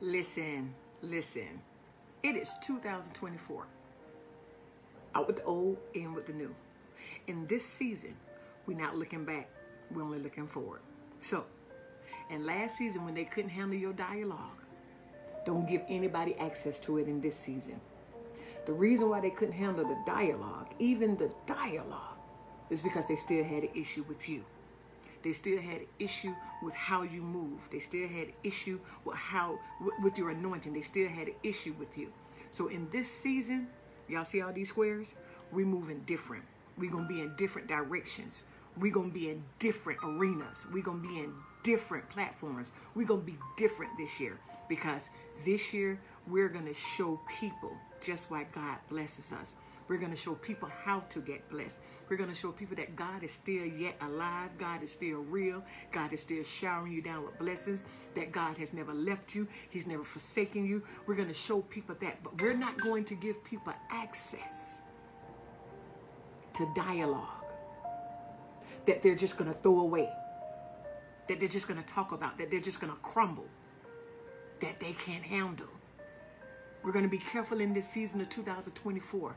Listen, listen. It is 2024. Out with the old, in with the new. In this season, we're not looking back, we're only looking forward. So, in last season, when they couldn't handle your dialogue, don't give anybody access to it in this season. The reason why they couldn't handle the dialogue, even the dialogue, is because they still had an issue with you. They still had issue with how you move. They still had issue with how with your anointing. They still had issue with you. So in this season, y'all see all these squares? We moving different. We're gonna be in different directions. We're gonna be in different arenas. We're gonna be in different platforms. We're gonna be different this year because this year we're gonna show people just why God blesses us. We're going to show people how to get blessed. We're going to show people that God is still yet alive. God is still real. God is still showering you down with blessings. That God has never left you. He's never forsaken you. We're going to show people that. But we're not going to give people access to dialogue that they're just going to throw away, that they're just going to talk about, that they're just going to crumble, that they can't handle. We're going to be careful in this season of 2024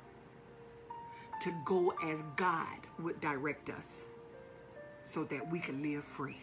to go as God would direct us so that we can live free.